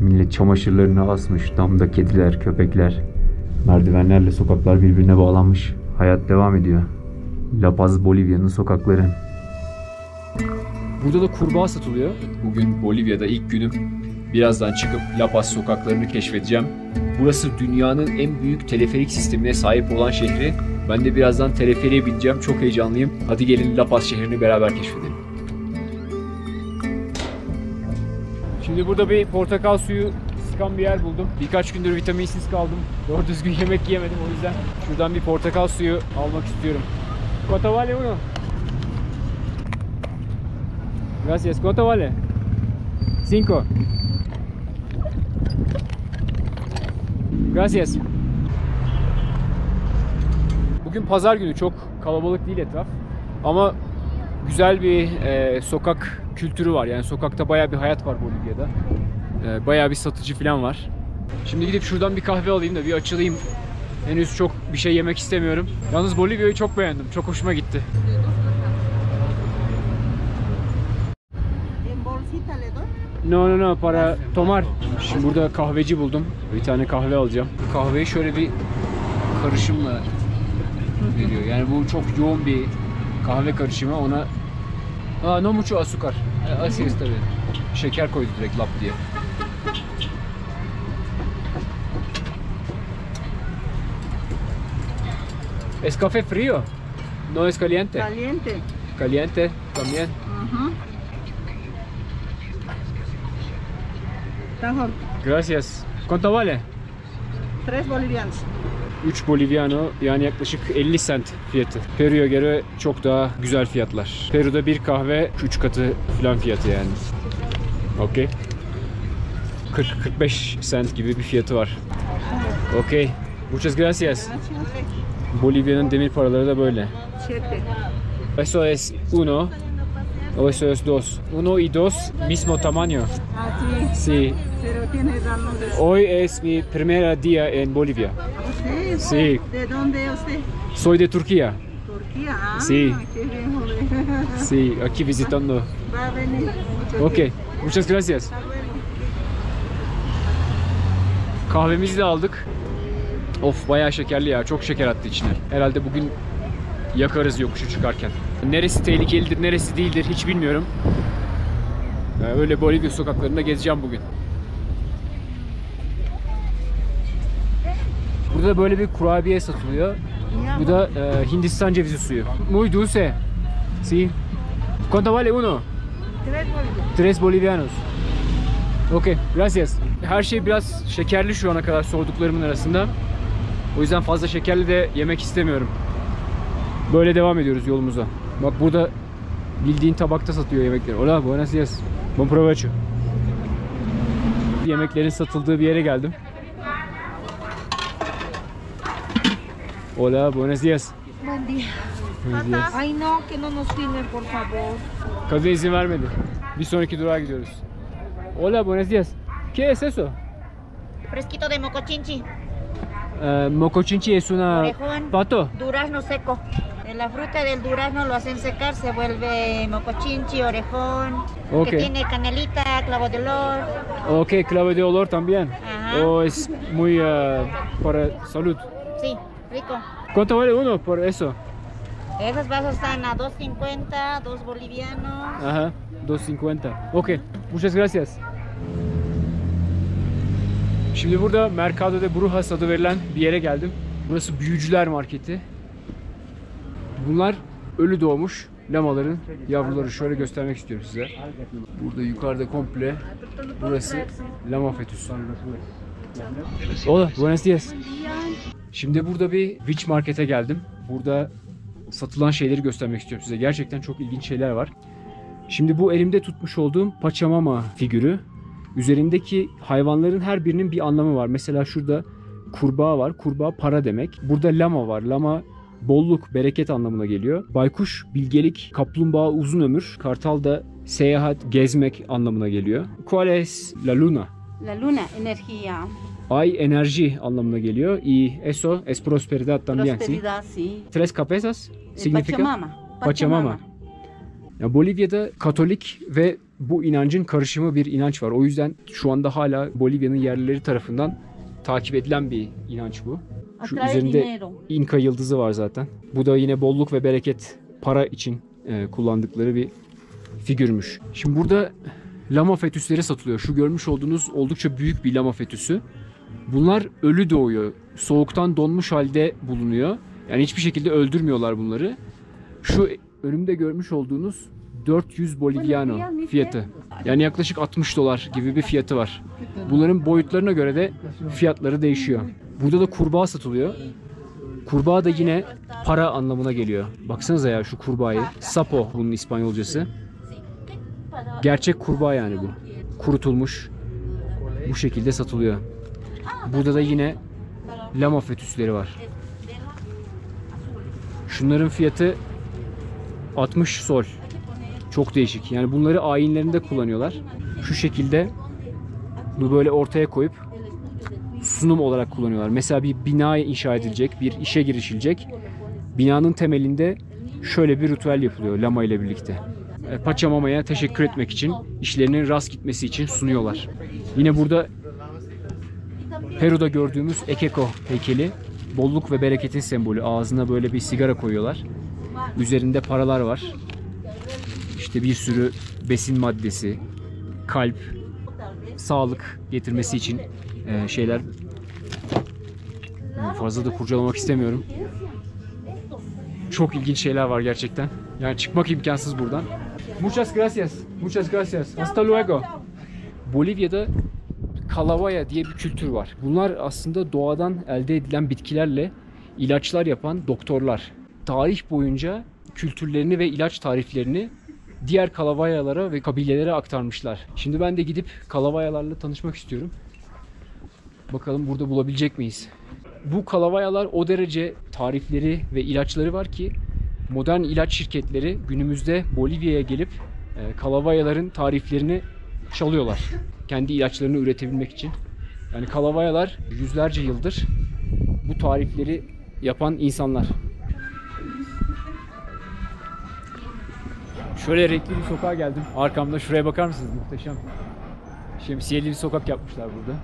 Millet çamaşırlarını asmış. Damda kediler, köpekler. Merdivenlerle sokaklar birbirine bağlanmış. Hayat devam ediyor. La Paz, Bolivya'nın sokakları. Burada da kurbağa satılıyor. Bugün Bolivya'da ilk günüm. Birazdan çıkıp La Paz sokaklarını keşfedeceğim. Burası dünyanın en büyük teleferik sistemine sahip olan şehri. Ben de birazdan teleferiğe bineceğim. Çok heyecanlıyım. Hadi gelin La Paz şehrini beraber keşfedelim. Şimdi burada bir portakal suyu sıkan bir yer buldum. Birkaç gündür vitaminsiz kaldım. Doğru düzgün yemek yiyemedim o yüzden. Şuradan bir portakal suyu almak istiyorum. ¿Cuánto vale uno? Gracias. ¿Cuánto vale? Cinco. Gracias. Bugün pazar günü çok kalabalık değil etraf. Ama güzel bir e, sokak kültürü var. Yani sokakta bayağı bir hayat var Bolivya'da. E, bayağı bir satıcı falan var. Şimdi gidip şuradan bir kahve alayım da bir açılayım. Henüz çok bir şey yemek istemiyorum. Yalnız Bolivya'yı çok beğendim. Çok hoşuma gitti. No no no para tomar. Şimdi burada kahveci buldum. Bir tane kahve alacağım. Kahveyi şöyle bir karışımla veriyor. Yani bu çok yoğun bir kahve karışımı ona Aa, no mucho azúcar. Así es tabii. Şeker koydu direkt lap diye. Es café frío. No es caliente. Caliente. Caliente también. Tajo, Gracias. ¿Cuánto vale? tres bolivianos. 3 Boliviano yani yaklaşık 50 sent fiyatı. Peru'ya göre çok daha güzel fiyatlar. Peru'da bir kahve 3 katı falan fiyatı yani. Okey. 40-45 sent gibi bir fiyatı var. Okey. Muchas gracias. Bolivya'nın demir paraları da böyle. Eso es uno. O eso es dos. Uno y dos mismo tamaño. Aquí. Sí. Pero tienes años de... Hoy es mi primer día en Bolivia. ¿Usted? Sí. ¿De dónde usted? Soy de Turquía. Turquía. Ah, Sí. qué bien, joder. Sí, aquí visitando. Va a venir. Mucho Ok, bien. muchas gracias. Kahvemizi de aldık. Of bayağı şekerli ya. Çok şeker attı içine. Herhalde bugün yakarız yokuşu çıkarken. Neresi tehlikelidir, neresi değildir hiç bilmiyorum. Ee, Öyle Bolivya sokaklarında gezeceğim bugün. Burada da böyle bir kurabiye satılıyor. Bu da e, Hindistan cevizi suyu. Muy dulce. Sí. ¿Cuánto vale uno? Tres bolivianos. Tres bolivianos. Okey, gracias. Her şey biraz şekerli şu ana kadar sorduklarımın arasında. O yüzden fazla şekerli de yemek istemiyorum. Böyle devam ediyoruz yolumuza. Bak burada bildiğin tabakta satıyor yemekleri. Hola, buenos días. Buen provecho. Yemeklerin satıldığı bir yere geldim. Hola, buenos días. Buen día. Buenos días. Ay, no, que no nos filmen, por favor. Kadın izin vermedi. Bir sonraki durağa gidiyoruz. Hola, buenos días. ¿Qué es eso? Fresquito de mocochinchi, Eh, mocochinchi es una Orejón. pato. durazno seco. De la fruta del durazno lo hacen secar, se vuelve mocochinchi, orejón, Ok. que tiene canelita, clavo de olor. Ok, clave de olor también. Ajá. O es muy eh, para salud. Sí, rico. ¿Cuánto vale uno por eso? Esos vasos están a 2.50, 2 bolivianos. Ajá, 2.50. Ok, muchas gracias. Şimdi burada Mercado'da Brujas adı verilen bir yere geldim. Burası büyücüler marketi. Bunlar ölü doğmuş lamaların yavruları. Şöyle göstermek istiyorum size. Burada yukarıda komple burası lama fetüsü. Hola, buenos días. Şimdi burada bir witch markete geldim. Burada satılan şeyleri göstermek istiyorum size. Gerçekten çok ilginç şeyler var. Şimdi bu elimde tutmuş olduğum Pachamama figürü. Üzerindeki hayvanların her birinin bir anlamı var. Mesela şurada kurbağa var. Kurbağa para demek. Burada lama var. Lama bolluk, bereket anlamına geliyor. Baykuş bilgelik, kaplumbağa uzun ömür, kartal da seyahat, gezmek anlamına geliyor. ¿Cuál es la luna? La luna, energía, Ay enerji anlamına geliyor. Y eso es prosperidad también, prosperidad, sí. Tres cabezas El significa Pachamama. Pachamama. Ya Bolivya'da Katolik ve bu inancın karışımı bir inanç var. O yüzden şu anda hala Bolivya'nın yerlileri tarafından takip edilen bir inanç bu. Şu üzerinde. İnka yıldızı var zaten. Bu da yine bolluk ve bereket para için e, kullandıkları bir figürmüş. Şimdi burada lama fetüsleri satılıyor. Şu görmüş olduğunuz oldukça büyük bir lama fetüsü. Bunlar ölü doğuyor. Soğuktan donmuş halde bulunuyor. Yani hiçbir şekilde öldürmüyorlar bunları. Şu önümde görmüş olduğunuz 400 boliviano fiyatı. Yani yaklaşık 60 dolar gibi bir fiyatı var. Bunların boyutlarına göre de fiyatları değişiyor. Burada da kurbağa satılıyor. Kurbağa da yine para anlamına geliyor. Baksanıza ya şu kurbağayı. Sapo bunun İspanyolcası. Gerçek kurbağa yani bu. Kurutulmuş. Bu şekilde satılıyor. Burada da yine lama fetüsleri var. Şunların fiyatı 60 sol. Çok değişik. Yani bunları ayinlerinde kullanıyorlar. Şu şekilde bu böyle ortaya koyup sunum olarak kullanıyorlar. Mesela bir bina inşa edilecek, bir işe girişilecek. Binanın temelinde şöyle bir ritüel yapılıyor lama ile birlikte. E, Pachamama'ya teşekkür etmek için, işlerinin rast gitmesi için sunuyorlar. Yine burada Peru'da gördüğümüz Ekeko heykeli bolluk ve bereketin sembolü. Ağzına böyle bir sigara koyuyorlar. Üzerinde paralar var. İşte bir sürü besin maddesi, kalp, sağlık getirmesi için e, şeyler fazla da kurcalamak istemiyorum. Çok ilginç şeyler var gerçekten. Yani çıkmak imkansız buradan. Muchas gracias. Muchas gracias. Hasta luego. Bolivya'da Kalavaya diye bir kültür var. Bunlar aslında doğadan elde edilen bitkilerle ilaçlar yapan doktorlar. Tarih boyunca kültürlerini ve ilaç tariflerini diğer Kalavayalara ve kabilelere aktarmışlar. Şimdi ben de gidip Kalavayalarla tanışmak istiyorum. Bakalım burada bulabilecek miyiz? Bu kalavayalar o derece tarifleri ve ilaçları var ki modern ilaç şirketleri günümüzde Bolivya'ya gelip e, kalavayaların tariflerini çalıyorlar. Kendi ilaçlarını üretebilmek için. Yani kalavayalar yüzlerce yıldır bu tarifleri yapan insanlar. Şöyle renkli bir sokağa geldim. Arkamda şuraya bakar mısınız? Muhteşem. Şemsiyeli bir sokak yapmışlar burada.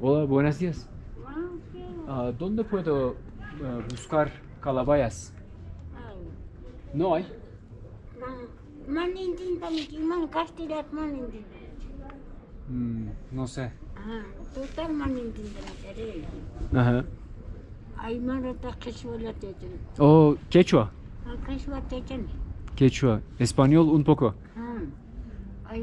Hola, buenos días. Ah, ¿Dónde puedo ah, buscar calabayas? No hay. Manindin tamiki man kastilat manindin. Hmm, no sé. Ha, total manindin tamikare. Ajá. Ay marata kishwala techen. O quechua. Ha kishwa techen. Quechua. Español un poco. Ha. Ay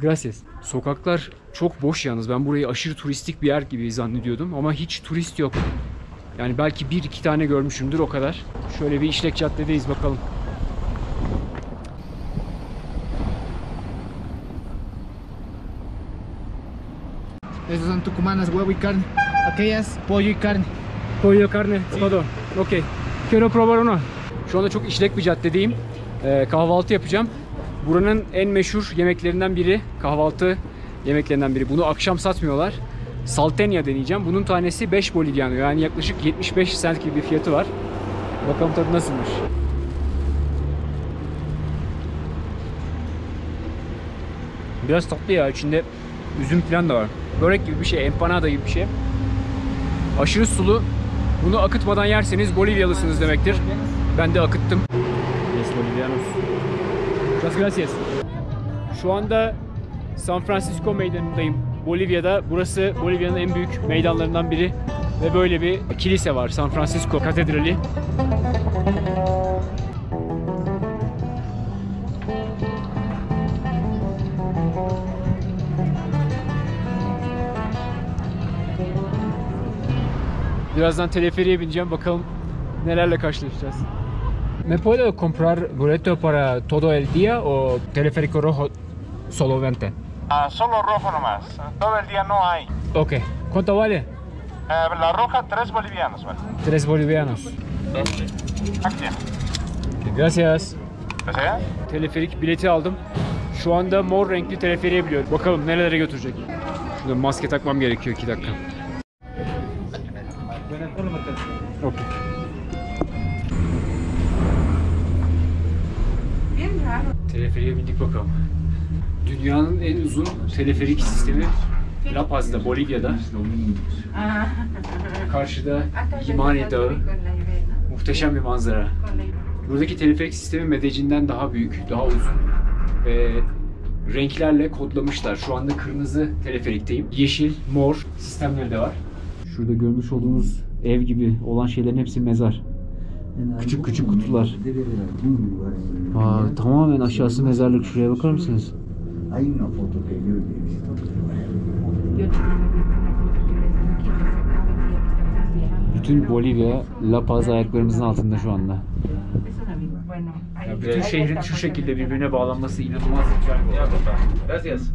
Gracias. Sokaklar çok boş yalnız. Ben burayı aşırı turistik bir yer gibi zannediyordum ama hiç turist yok. Yani belki bir iki tane görmüşümdür o kadar. Şöyle bir işlek caddedeyiz bakalım. Estas son tucumanas, huevo y carne. Aquellas, pollo y carne. Pollo carne, todo. Okey. Quiero probar uno. Şu anda çok işlek bir caddedeyim. Ee, kahvaltı yapacağım. Buranın en meşhur yemeklerinden biri, kahvaltı yemeklerinden biri. Bunu akşam satmıyorlar. Salteña deneyeceğim. Bunun tanesi 5 boliviano. Yani yaklaşık 75 cent gibi bir fiyatı var. Bakalım tadı nasılmış. Biraz tatlı ya. İçinde üzüm falan da var. Börek gibi bir şey, empanada gibi bir şey. Aşırı sulu. Bunu akıtmadan yerseniz Bolivyalısınız demektir. Ben de akıttım. Yes, Bolivianos. Muchas gracias. Şu anda San Francisco meydanındayım. Bolivya'da. Burası Bolivya'nın en büyük meydanlarından biri. Ve böyle bir kilise var. San Francisco Katedrali. Birazdan teleferiye bineceğim. Bakalım nelerle karşılaşacağız. ¿Me puedo comprar boleto para todo el día o teleférico rojo solamente? Ah, solo rojo nomás. Todo el día no hay. Ok. ¿Cuánto vale? Eh, la roja, tres bolivianos, ¿vale? Tres bolivianos. Aquí. Gracias. ¿Desea? Teleferik bileti aldım. Şu anda mor renkli teleferiğe biliyorum. Bakalım nerelere götürecek. Şurada maske takmam gerekiyor 2 dakika. Teleferiğe bindik bakalım. Dünyanın en uzun teleferik sistemi La Paz'da, Bolivya'da. Karşıda Limani Dağı. Muhteşem bir manzara. Buradaki teleferik sistemi Medellin'den daha büyük, daha uzun ve renklerle kodlamışlar. Şu anda kırmızı teleferikteyim. Yeşil, mor sistemleri de var. Şurada görmüş olduğunuz ev gibi olan şeylerin hepsi mezar. Küçük küçük kutular. Aa, tamamen aşağısı mezarlık. Şuraya bakar mısınız? Visto. Bütün Bolivya La Paz ayaklarımızın altında şu anda. Ya bütün şehrin şu şekilde birbirine bağlanması inanılmaz. Gracias.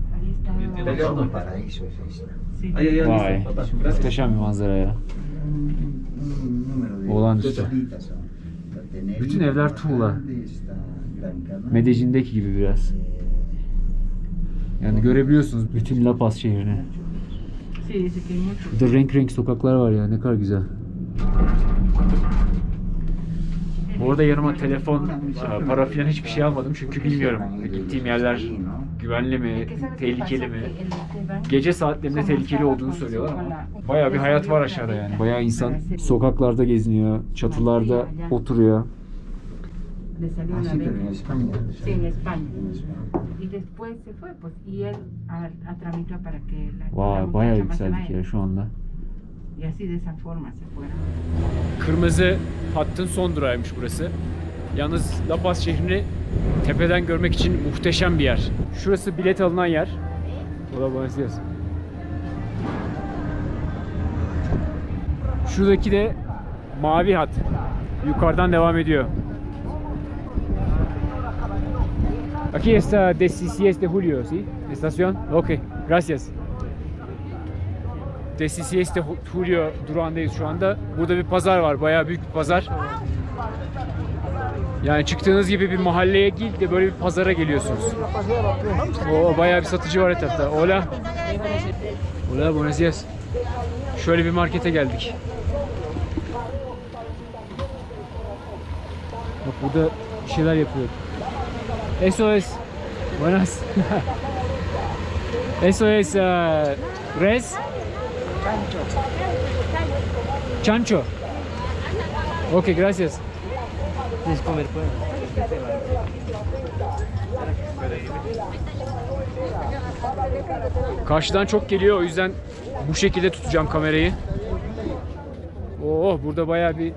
Vay, muhteşem bir manzara ya. Olağanüstü. Bütün evler tuğla. Medellin'deki gibi biraz. Yani görebiliyorsunuz bütün La Paz şehrini. Burada renk renk sokaklar var ya ne kadar güzel. Bu arada yanıma telefon, para falan hiçbir şey almadım çünkü bilmiyorum. Gittiğim yerler güvenli mi, tehlikeli mi? Gece saatlerinde tehlikeli olduğunu söylüyorlar ama bayağı bir hayat var aşağıda yani. Bayağı insan sokaklarda geziniyor, çatılarda oturuyor. Así en España. Sí, en España. Y después se fue, pues, y él a, a tramitó para que la, la Vay bayağı yükseldik ya şu anda. Y así de esa forma se fueron. Kırmızı hattın son durağıymış burası. Yalnız La Paz şehrini tepeden görmek için muhteşem bir yer. Şurası bilet alınan yer. Hola buenos días. Şuradaki de mavi hat. Yukarıdan devam ediyor. Aquí está 16 de julio, ¿sí? Estación. Ok, gracias. 16 de Julio durağındayız şu anda. Burada bir pazar var. Bayağı büyük bir pazar. Yani çıktığınız gibi bir mahalleye değil de böyle bir pazara geliyorsunuz. O bayağı bir satıcı var etrafta. Hola. Hola, buenos días. Şöyle bir markete geldik. Bak burada bir şeyler yapıyor. Eso es. Buenas. Eso es eh, res. Chancho. Ok, gracias. Karşıdan çok geliyor o yüzden bu şekilde tutacağım kamerayı. Oo burada bayağı bir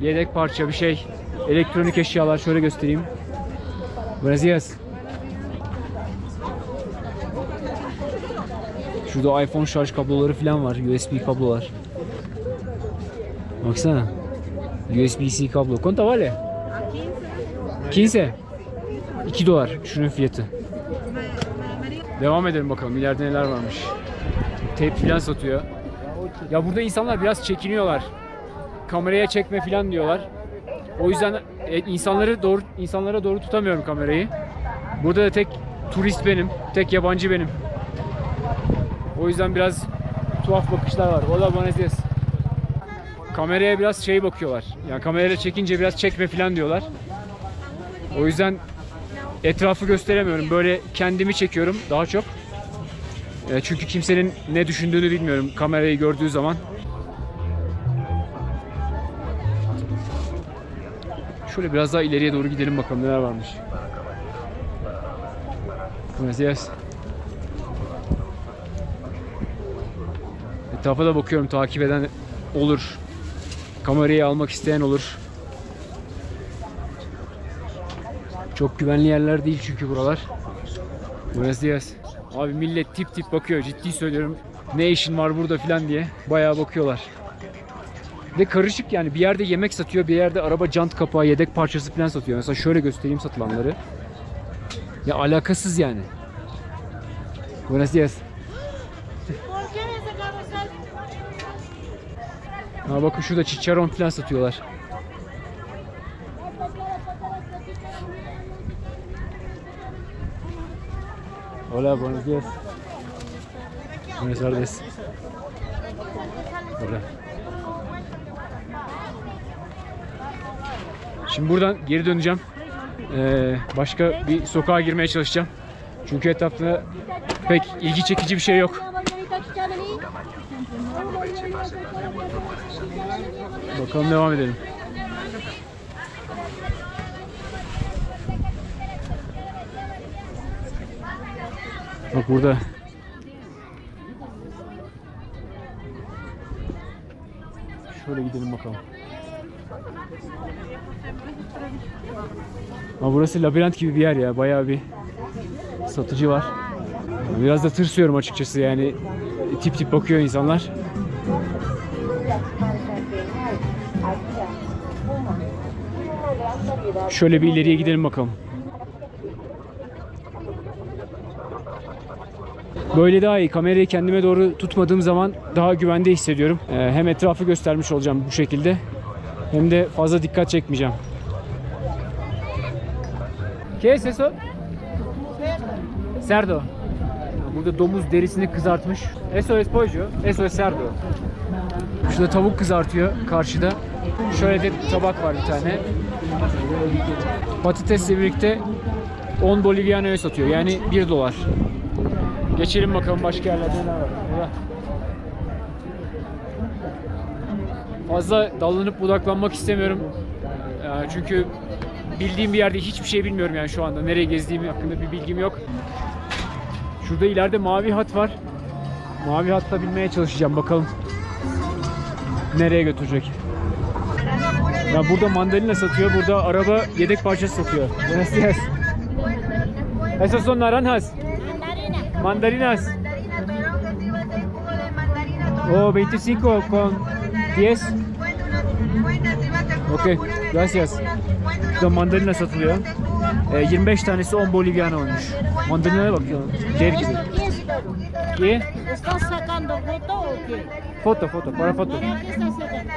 yedek parça bir şey. Elektronik eşyalar şöyle göstereyim. Días. Şurada iPhone şarj kabloları falan var. USB kablolar. Baksana. USB-C kablo. ¿Cuánto vale? 15. 2 dolar şunun fiyatı. Devam edelim bakalım ileride neler varmış. Teyp falan satıyor. Ya burada insanlar biraz çekiniyorlar. Kameraya çekme falan diyorlar. O yüzden e, insanları doğru insanlara doğru tutamıyorum kamerayı. Burada da tek turist benim, tek yabancı benim. O yüzden biraz tuhaf bakışlar var. Hola buenos días. Kameraya biraz şey bakıyorlar. Yani kamerayla çekince biraz çekme falan diyorlar. O yüzden etrafı gösteremiyorum. Böyle kendimi çekiyorum daha çok. E, çünkü kimsenin ne düşündüğünü bilmiyorum kamerayı gördüğü zaman. Şöyle biraz daha ileriye doğru gidelim bakalım neler varmış. Buenos. Etrafa da bakıyorum takip eden olur. Kamerayı almak isteyen olur. Çok güvenli yerler değil çünkü buralar. Buenos días. Abi millet tip tip bakıyor ciddi söylüyorum. Ne işin var burada filan diye. Bayağı bakıyorlar. Ve karışık yani bir yerde yemek satıyor, bir yerde araba jant kapağı, yedek parçası falan satıyor. Mesela şöyle göstereyim satılanları. Ya alakasız yani. Buenos días. Ha bakın şurada çiçaron falan satıyorlar. Hola, buenos días. Buenas tardes. Hola. Şimdi buradan geri döneceğim. Ee, başka bir sokağa girmeye çalışacağım. Çünkü etrafta pek ilgi çekici bir şey yok. Bakalım devam edelim. Bak burada. Şöyle gidelim bakalım. Ama burası labirent gibi bir yer ya. Bayağı bir satıcı var. Biraz da tırsıyorum açıkçası yani. Tip tip bakıyor insanlar. Şöyle bir ileriye gidelim bakalım. Böyle daha iyi. Kamerayı kendime doğru tutmadığım zaman daha güvende hissediyorum. Ee, hem etrafı göstermiş olacağım bu şekilde. Hem de fazla dikkat çekmeyeceğim. ¿Qué es eso? Cerdo. Burada domuz derisini kızartmış. Eso es pollo, eso. Şurada tavuk kızartıyor karşıda. Şöyle de tabak var bir tane. Patatesle birlikte 10 bolivianoya satıyor. Yani 1 dolar. Geçelim bakalım başka yerlerde ne var. Fazla dallanıp budaklanmak istemiyorum. Ee, Çünkü bildiğim bir yerde hiçbir şey bilmiyorum yani şu anda. Nereye gezdiğim hakkında bir bilgim yok. Şurada ileride mavi hat var. Mavi hatta binmeye çalışacağım bakalım. Nereye götürecek? Ya burada mandalina satıyor, burada araba yedek parçası satıyor. Buenos días. Esos son naranjas. Mandarinas. Oh, 25 con 10. Ok, gracias. Burada mandalina satılıyor. Ee, 25 tanesi 10 boliviano olmuş. Mandalina'ya bakıyorum. Dev gibi. ¿Qué? ¿Estás sacando foto o qué? Foto, foto, para foto. Mira, ¿qué estás sacando?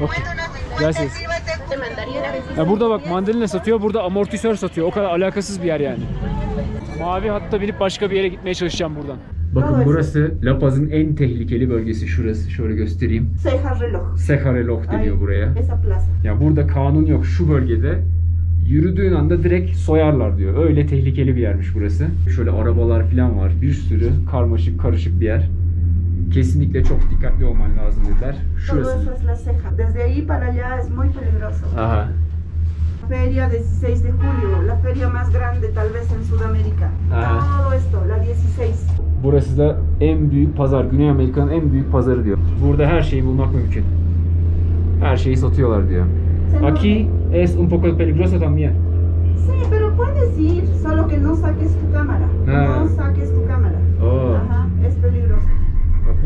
Ok, gracias. Ya burada bak mandalina satıyor, burada amortisör satıyor. O kadar alakasız bir yer yani. Mavi hatta binip başka bir yere gitmeye çalışacağım buradan. Bakın burası La Paz'ın en tehlikeli bölgesi şurası. Şöyle göstereyim. Ceja reloj. Seja Reloj deniyor buraya. Ya burada kanun yok şu bölgede. Yürüdüğün anda direkt soyarlar diyor. Öyle tehlikeli bir yermiş burası. Şöyle arabalar falan var. Bir sürü karmaşık karışık bir yer. Kesinlikle çok dikkatli olman lazım dediler. Todo Şurası. eso es la ceja. Desde ahí para allá es muy peligroso. Aha. Feria 16 de julio, la feria más grande tal vez en Sudamérica. Ajá. Todo esto, la 16. Burası da en büyük pazar. Güney Amerika'nın en büyük pazarı diyor. Burada her şeyi bulmak mümkün. Her şeyi satıyorlar diyor. Aquí es un poco peligroso también. Sí, pero puedes ir, solo que no saques tu cámara. Ah. No saques tu cámara. Oo. Ajá, es peligroso.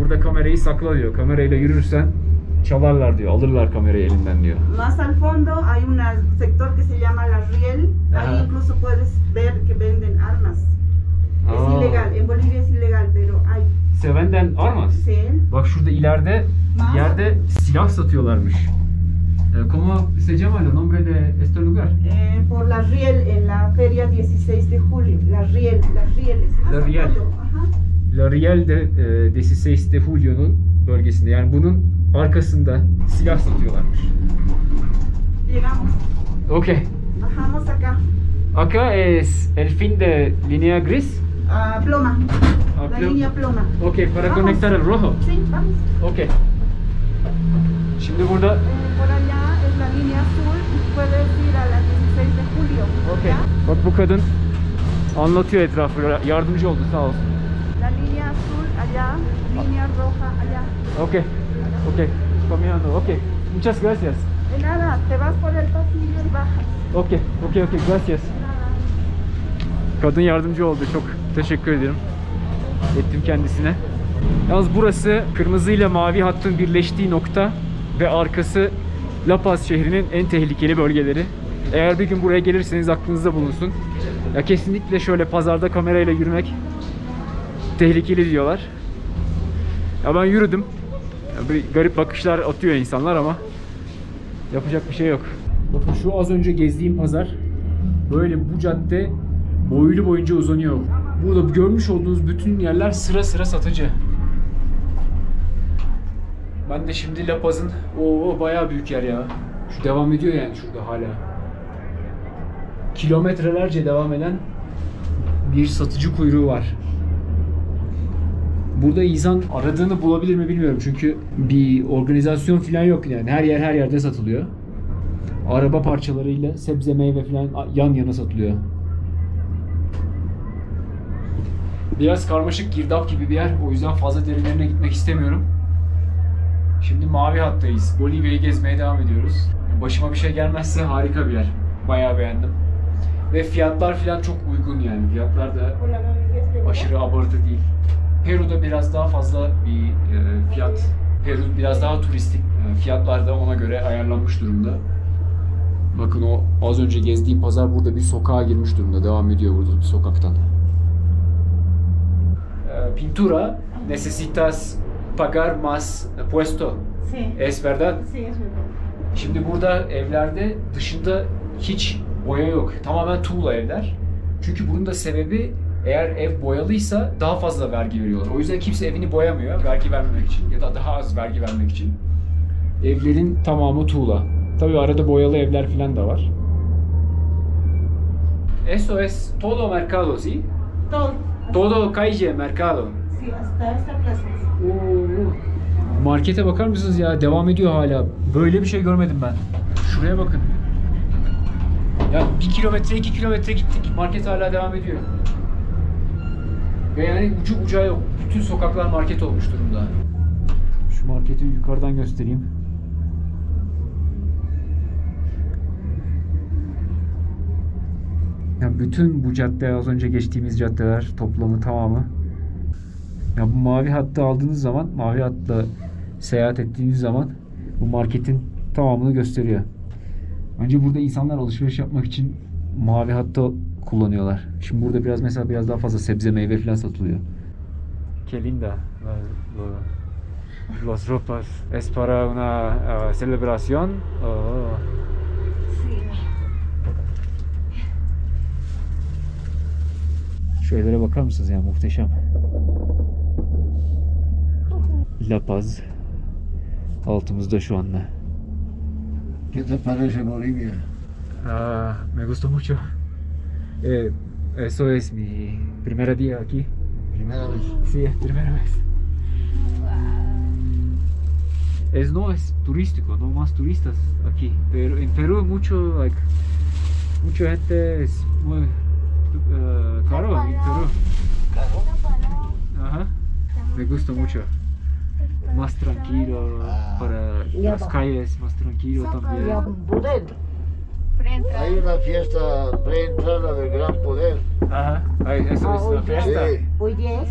Burada kamerayı sakla diyor. Kamerayla yürürsen çalarlar diyor. Alırlar kamerayı elinden diyor. Más al fondo hay un sector que se llama La Riel. Ahí incluso puedes ver que venden armas. Es Aa. ilegal, en Bolivia es ilegal, pero hay. Se venden armas. Sí. Bak şurada ileride yerde silah satıyorlarmış. Eh, ¿Cómo se llama el nombre de este lugar? Eh, por La Riel, en la feria 16 de julio. La Riel, Las Rieles. más La Riel. fondo. La Riel de e, 16 de Julio'nun bölgesinde. Yani bunun arkasında silah satıyorlarmış. Llegamos. Okay. Bajamos acá. Acá es el fin de línea gris. A Ploma. Ah, la Plo- línea Ploma. Okay, para Vamos. conectar el rojo. Sí, vamos. Okay. Şimdi burada Eh, por allá es la línea azul puedes ir a la 16 de julio. Okay. ¿ya? Bak bu kadın anlatıyor etrafı. Yardımcı oldu sağ olsun. La línea azul allá, línea roja allá. Okay. Okay. Caminando. Okay. Muchas gracias. De nada, te vas por el pasillo y bajas. Okey, okey, okey. Gracias. Kadın yardımcı oldu. Çok teşekkür ederim. Ettim kendisine. Yalnız burası kırmızı ile mavi hattın birleştiği nokta ve arkası La Paz şehrinin en tehlikeli bölgeleri. Eğer bir gün buraya gelirseniz aklınızda bulunsun. Ya kesinlikle şöyle pazarda kamerayla yürümek tehlikeli diyorlar. Ya ben yürüdüm. Ya bir garip bakışlar atıyor insanlar ama yapacak bir şey yok. Bakın şu az önce gezdiğim pazar böyle bu cadde boylu boyunca uzanıyor. Burada görmüş olduğunuz bütün yerler sıra sıra satıcı. Ben de şimdi La Paz'ın o bayağı büyük yer ya. Şu devam ediyor yani şurada hala. Kilometrelerce devam eden bir satıcı kuyruğu var. Burada insan aradığını bulabilir mi bilmiyorum çünkü bir organizasyon falan yok yani her yer her yerde satılıyor. Araba parçalarıyla sebze meyve falan yan yana satılıyor. Biraz karmaşık girdap gibi bir yer o yüzden fazla derinlerine gitmek istemiyorum. Şimdi mavi hattayız. Bolivya'yı gezmeye devam ediyoruz. Başıma bir şey gelmezse harika bir yer. Bayağı beğendim. Ve fiyatlar falan çok uygun yani. Fiyatlar da aşırı abartı değil. Peru'da biraz daha fazla bir e, fiyat, Peru biraz daha turistik. E, fiyatlar da ona göre ayarlanmış durumda. Bakın o az önce gezdiğim pazar burada bir sokağa girmiş durumda. Devam ediyor burada bir sokaktan. E, pintura necesitas pagar más puesto. Sí. Es verdad? Sí, es verdad. Şimdi burada evlerde dışında hiç boya yok. Tamamen tuğla evler. Çünkü bunun da sebebi eğer ev boyalıysa daha fazla vergi veriyorlar. O yüzden kimse evini boyamıyor vergi vermemek için ya da daha az vergi vermek için. Evlerin tamamı tuğla. Tabii arada boyalı evler falan da var. Eso es todo mercado, ¿sí? Todo. Todo calle mercado. Sí, hasta esta plaza. Markete bakar mısınız ya? Devam ediyor hala. Böyle bir şey görmedim ben. Şuraya bakın. Ya bir kilometre, iki kilometre gittik. Market hala devam ediyor. Ve yani ucu bucağı yok. Bütün sokaklar market olmuş durumda. Şu marketi yukarıdan göstereyim. Ya bütün bu cadde az önce geçtiğimiz caddeler toplamı tamamı ya bu mavi hattı aldığınız zaman, mavi hatla seyahat ettiğiniz zaman bu marketin tamamını gösteriyor. Önce burada insanlar alışveriş yapmak için mavi hattı kullanıyorlar. Şimdi burada biraz mesela biraz daha fazla sebze meyve falan satılıyor. Qué linda los ropas. Es para una uh, celebración. Oh. Şu evlere bakar mısınız ya muhteşem. La Paz altımızda şu anda. ¿Qué te parece Bolivia? Ah, me gustó mucho. Eh, eso es mi primer día aquí. Primera vez. Sí, es primera vez. Es no es turístico, no más turistas aquí. Pero en Perú mucho like mucha gente es muy eh, caro en Perú. Ajá. Me gusta mucho. Más tranquilo para las calles, más tranquilo también. Hay una fiesta preentrada del Gran Poder. Ajá. Ay, eso es la fiesta. Sí. Hoy día es.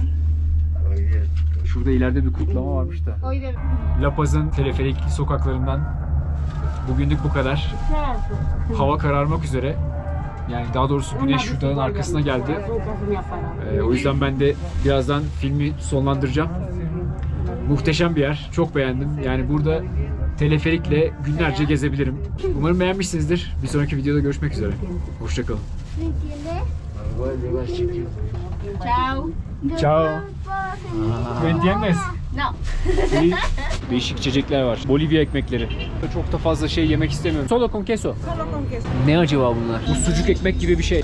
Hoy es- Şurada ileride bir kutlama varmış da. La Paz'ın teleferikli sokaklarından bugünlük bu kadar. Hava kararmak üzere. Yani daha doğrusu güneş şu dağın arkasına geldi. Ee, o yüzden ben de birazdan filmi sonlandıracağım. Muhteşem bir yer. Çok beğendim. Yani burada teleferikle günlerce gezebilirim. Umarım beğenmişsinizdir. Bir sonraki videoda görüşmek üzere. Hoşçakalın. Chao. Ciao. ¿Me entiendes? No. Değişik içecekler var. Bolivya ekmekleri. Çok da fazla şey yemek istemiyorum. Solo con queso. Solo con queso. Ne acaba bunlar? Bu sucuk ekmek gibi bir şey.